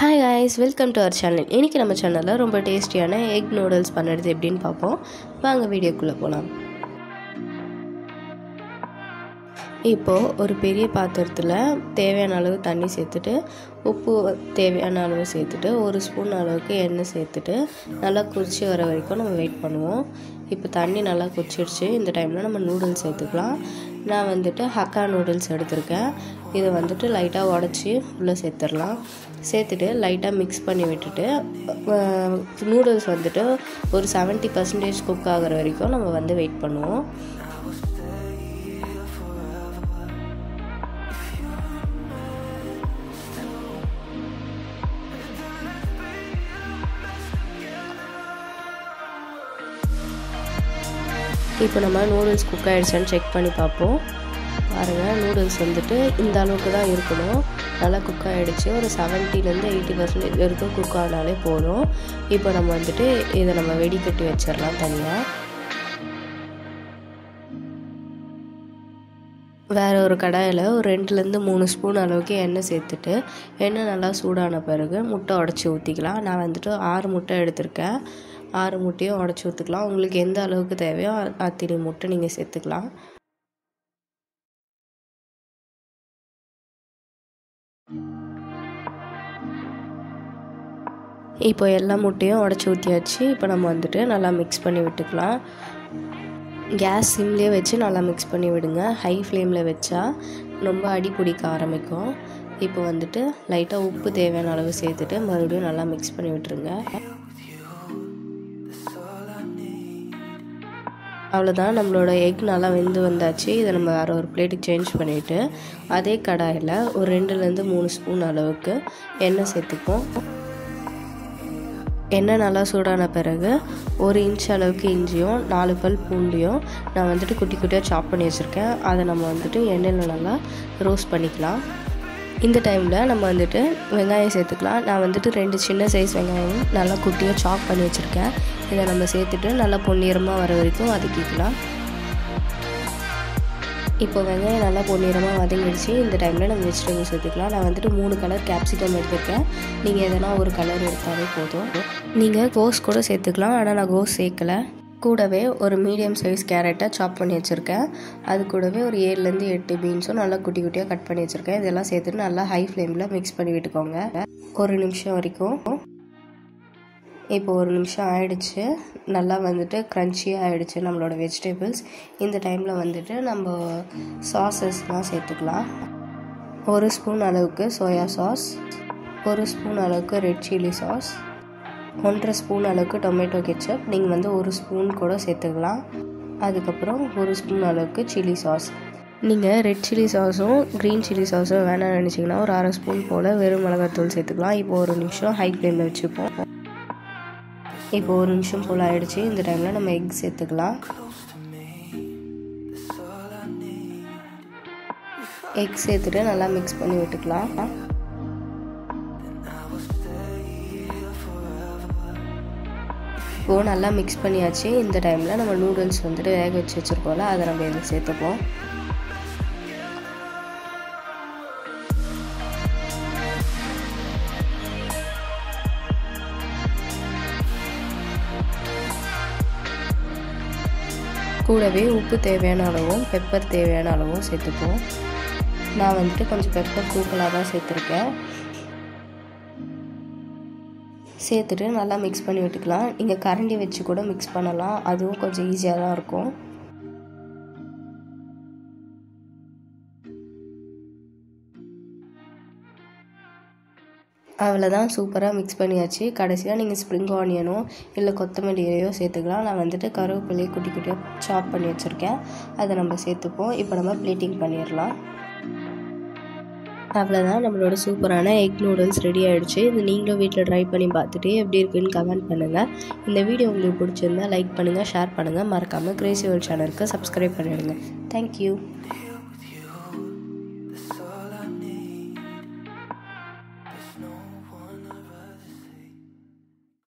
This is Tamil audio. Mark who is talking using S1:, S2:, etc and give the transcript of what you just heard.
S1: Hi guys welcome to our channel இன்றைக்கி நம்ம சேனலில் ரொம்ப டேஸ்டியான எக் நூடுல்ஸ் பண்ணுறது எப்படின்னு பார்ப்போம். வாங்க வீடியோக்குள்ளே போகலாம் இப்போது ஒரு பெரிய பாத்திரத்தில் தேவையான அளவு தண்ணி சேர்த்துட்டு உப்பு தேவையான அளவு சேர்த்துட்டு ஒரு ஸ்பூன் அளவுக்கு எண்ணெய் சேர்த்துட்டு நல்லா குறிச்சி வர வரைக்கும் நம்ம வெயிட் பண்ணுவோம். இப்போ தண்ணி நல்லா கொச்சிடுச்சு இந்த டைமில் நம்ம நூடுல்ஸ் சேர்த்துக்கலாம். நான் வந்துட்டு ஹக்கா நூடுல்ஸ் எடுத்திருக்கேன். இதை வந்துட்டு லைட்டாக உடச்சி உள்ளே சேர்த்துடலாம். சேர்த்துட்டு லைட்டாக மிக்ஸ் பண்ணி விட்டுட்டு நூடுல்ஸ் வந்துட்டு ஒரு செவன்ட்டி பர்சன்டேஜ் குக் ஆகிற வரைக்கும் நம்ம வந்து வெயிட் பண்ணுவோம். இப்போ நம்ம நூடுல்ஸ் குக் ஆகிடுச்சான்னு செக் பண்ணி பார்ப்போம். பாருங்கள் நூடுல்ஸ் வந்துட்டு இந்த அளவுக்கு தான் இருக்கணும். நல்லா குக் ஆகிடுச்சு ஒரு செவன்ட்டிலேருந்து எயிட்டி பர்சன்டேஜ் வரைக்கும் குக் ஆனாலே போதும். இப்போ நம்ம வந்துட்டு இதை நம்ம வெடி கட்டி வச்சிடலாம் தனியாக வேறு ஒரு கடாயில் ஒரு ரெண்டுலேருந்து மூணு ஸ்பூன் அளவுக்கு எண்ணெய் சேர்த்துட்டு எண்ணெய் நல்லா சூடான பிறகு முட்டை உடச்சி ஊற்றிக்கலாம் நான் வந்துட்டு ஆறு முட்டை எடுத்திருக்கேன். ஆறு முட்டையும் உடச்சி ஊற்றுக்கலாம் உங்களுக்கு எந்த அளவுக்கு தேவையோ அத்தினி முட்டை நீங்கள் சேர்த்துக்கலாம். இப்போ எல்லா முட்டையும் உடச்சி ஊற்றியாச்சு இப்போ நம்ம வந்துட்டு நல்லா மிக்ஸ் பண்ணி விட்டுக்கலாம். கேஸ் சிம்லேயே வச்சு நல்லா மிக்ஸ் பண்ணி விடுங்க. ஹை ஃப்ளேமில் வச்சா ரொம்ப அடி பிடிக்க ஆரம்பிக்கும். இப்போ வந்துட்டு லைட்டாக உப்பு தேவையான அளவு சேர்த்துட்டு மறுபடியும் நல்லா மிக்ஸ் பண்ணி விட்டுருங்க. அவ்வளோதான் நம்மளோட எக் நல்லா வெந்து வந்தாச்சு. இதை நம்ம வேறு ஒரு பிளேட்டுக்கு சேஞ்ச் பண்ணிவிட்டு அதே கடாயில் ஒரு ரெண்டுலேருந்து மூணு ஸ்பூன் அளவுக்கு எண்ணெய் சேர்த்துப்போம். எண்ணெய் நல்லா சூடான பிறகு ஒரு இன்ச் அளவுக்கு இஞ்சியும் நாலு பல் பூண்டியும் நான் வந்துட்டு குட்டி குட்டியாக சாப் பண்ணி வச்சுருக்கேன். அதை நம்ம வந்துட்டு எண்ணெயில் நல்லா ரோஸ்ட் பண்ணிக்கலாம். இந்த டைமில் நம்ம வந்துட்டு வெங்காயம் சேர்த்துக்கலாம். நான் வந்துட்டு ரெண்டு சின்ன சைஸ் வெங்காயம் நல்லா குட்டியாக சாப் பண்ணி வச்சுருக்கேன். இதை நம்ம சேர்த்துட்டு நல்லா பொன்னிறமாக வர வரைக்கும் வதக்கிக்கலாம். இப்போ வெங்காயம் நல்லா பொன்னிறமாக வதங்கிடுச்சு. இந்த டைமில் நம்ம வெஜிடபிள் சேர்த்துக்கலாம். நான் வந்துட்டு மூணு கலர் கேப்சிகம் எடுத்துருக்கேன். நீங்கள் எதனா ஒரு கலர் எடுத்தாலே போதும். நீங்கள் கோஸ் கூட சேர்த்துக்கலாம். ஆனால் நான் கோஸ் சேர்க்கலை. கூடவே ஒரு மீடியம் சைஸ் கேரட்டை சாப் பண்ணி வச்சுருக்கேன். அது கூடவே ஒரு ஏழுலேருந்து எட்டு பீன்ஸும் நல்லா குட்டி குட்டியாக கட் பண்ணி வச்சுருக்கேன். இதெல்லாம் சேர்த்துட்டு நல்லா ஹை ஃப்ளேமில் மிக்ஸ் பண்ணி விட்டுக்கோங்க. ஒரு நிமிஷம் வரைக்கும். இப்போ ஒரு நிமிஷம் ஆயிடுச்சு. நல்லா வந்துட்டு க்ரன்ச்சியாக ஆகிடுச்சு நம்மளோட வெஜிடபிள்ஸ் இந்த டைமில் வந்துட்டு நம்ம சாஸஸ்லாம் சேர்த்துக்கலாம். ஒரு ஸ்பூன் அளவுக்கு சோயா சாஸ் ஒரு ஸ்பூன் அளவுக்கு ரெட் சில்லி சாஸ் ஒன்றரை ஸ்பூன் அளவுக்கு டொமேட்டோ கெச்சப். நீங்கள் வந்து ஒரு ஸ்பூன் கூட சேர்த்துக்கலாம். அதுக்கப்புறம் ஒரு ஸ்பூன் அளவுக்கு சில்லி சாஸ். நீங்கள் ரெட் சில்லி சாஸும் க்ரீன் சில்லி சாஸும் வேணாம்னு நினச்சிங்கன்னா ஒரு அரை ஸ்பூன் போல் வெறும் மிளகாத்தூள் சேர்த்துக்கலாம். இப்போ ஒரு நிமிஷம் ஹை ஃப்ளேமில் வச்சுப்போம். இப்போ ஒரு நிமிஷம் போல் ஆகிடுச்சு இந்த டைமில் நம்ம எக் சேர்த்துக்கலாம். எக் சேர்த்துட்டு நல்லா மிக்ஸ் பண்ணி விட்டுக்கலாம். இப்போது நல்லா மிக்ஸ் பண்ணியாச்சு. இந்த டைமில் நம்ம நூடுல்ஸ் வந்துட்டு வேக வச்சு வச்சுருக்கோம்ல அதை நம்ம இதில் சேர்த்துப்போம். கூடவே உப்பு தேவையான அளவும் பெப்பர் தேவையான அளவும் சேர்த்துப்போம். நான் வந்துட்டு கொஞ்சம் பெப்பர் தூக்கலாக தான் சேர்த்துருக்கேன். சேர்த்துட்டு நல்லா மிக்ஸ் பண்ணி விட்டுக்கலாம். நீங்கள் கரண்டி வச்சு கூட மிக்ஸ் பண்ணலாம். அதுவும் கொஞ்சம் ஈஸியாக தான் இருக்கும். அவ்வளோதான் சூப்பராக மிக்ஸ் பண்ணியாச்சு. கடைசியாக நீங்கள் ஸ்ப்ரிங் ஆனியனோ இல்லை கொத்தமல்லியையோ சேர்த்துக்கலாம். நான் வந்துட்டு கருவேப்பிலையை குட்டி குட்டியாக சாப் பண்ணி வச்சுருக்கேன். அதை நம்ம சேர்த்துப்போம். இப்போ நம்ம பிளேட்டிங் பண்ணிடலாம். அவ்வளோதான் நம்மளோட சூப்பரான எக் நூடுல்ஸ் ரெடி ஆகிடுச்சு இது நீங்களும் வீட்டில் ட்ரை பண்ணி பார்த்துட்டு எப்படி இருக்குன்னு கமெண்ட் பண்ணுங்கள் இந்த வீடியோ உங்களுக்கு பிடிச்சிருந்தா லைக் பண்ணுங்கள் ஷேர் பண்ணுங்கள் மறக்காமல் கிரேசி வேர்ல்ட் சேனலுக்கு சப்ஸ்கிரைப் பண்ணிவிடுங்க தேங்க்யூ